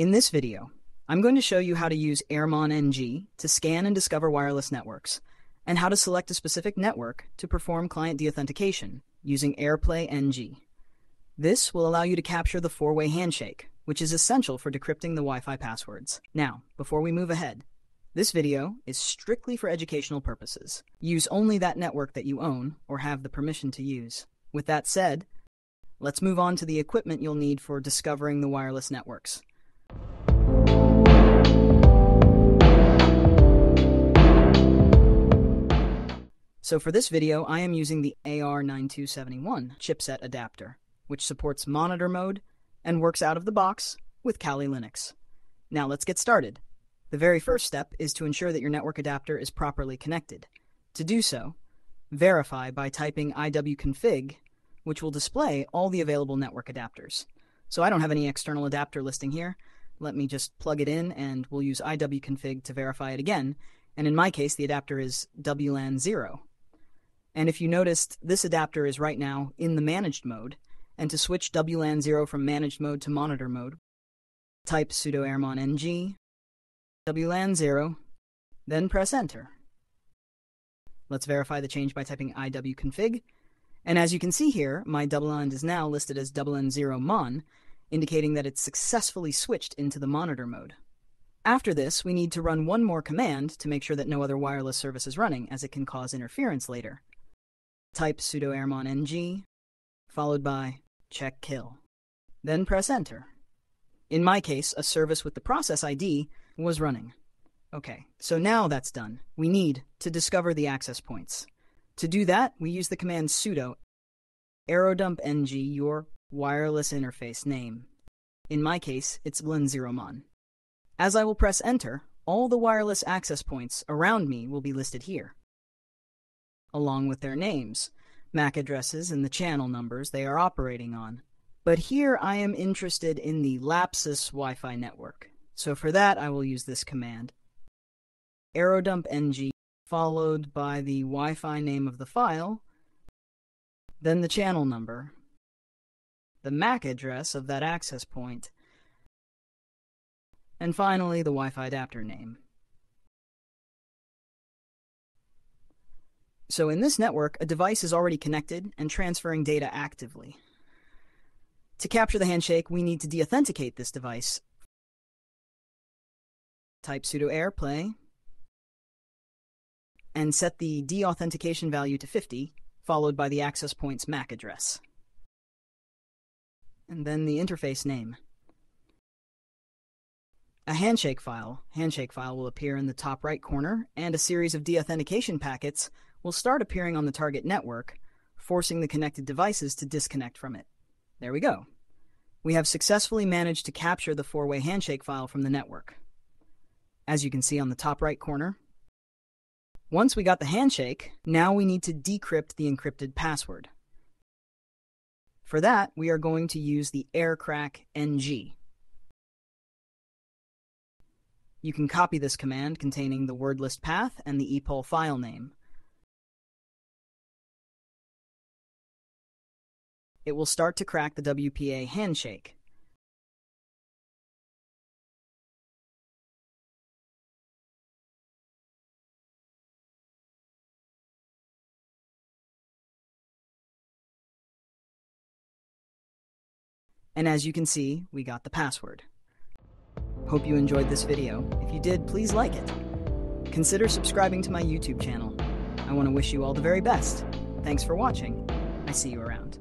In this video, I'm going to show you how to use Airmon NG to scan and discover wireless networks, and how to select a specific network to perform client deauthentication using AirPlay NG. This will allow you to capture the four-way handshake, which is essential for decrypting the Wi-Fi passwords. Now, before we move ahead, this video is strictly for educational purposes. Use only that network that you own or have the permission to use. With that said, let's move on to the equipment you'll need for discovering the wireless networks. So for this video, I am using the AR9271 chipset adapter, which supports monitor mode and works out of the box with Kali Linux. Now let's get started. The very first step is to ensure that your network adapter is properly connected. To do so, verify by typing iwconfig, which will display all the available network adapters. So I don't have any external adapter listing here. Let me just plug it in and we'll use iwconfig to verify it again. And in my case, the adapter is WLAN 0. And if you noticed, this adapter is right now in the managed mode. And to switch WLAN 0 from managed mode to monitor mode, type sudo airmon ng WLAN 0, then press enter. Let's verify the change by typing iwconfig. And as you can see here, my WLAN is now listed as WLAN0 mon, indicating that it's successfully switched into the monitor mode. After this, we need to run one more command to make sure that no other wireless service is running, as it can cause interference later. Type sudo airmon ng, followed by check kill. Then press enter. In my case, a service with the process ID was running. Okay, so now that's done. We need to discover the access points. To do that, we use the command sudo aerodumpng your wireless interface name. In my case, it's blin0mon. As I will press enter, all the wireless access points around me will be listed here, along with their names, MAC addresses, and the channel numbers they are operating on. But here I am interested in the Lapsus Wi-Fi network. So for that, I will use this command. aerodumpng followed by the Wi-Fi name of the file, then the channel number, the MAC address of that access point, and finally the Wi-Fi adapter name. So in this network, a device is already connected and transferring data actively. To capture the handshake, we need to deauthenticate this device type sudo airplay, and set the deauthentication value to 50, followed by the access point's MAC address. And then the interface name. A handshake file, handshake file will appear in the top right corner, and a series of deauthentication packets will start appearing on the target network, forcing the connected devices to disconnect from it. There we go. We have successfully managed to capture the four-way handshake file from the network as you can see on the top right corner. Once we got the handshake, now we need to decrypt the encrypted password. For that, we are going to use the aircrack ng. You can copy this command containing the word list path and the EPOL file name. It will start to crack the WPA handshake. And as you can see, we got the password. Hope you enjoyed this video. If you did, please like it. Consider subscribing to my YouTube channel. I want to wish you all the very best. Thanks for watching. I see you around.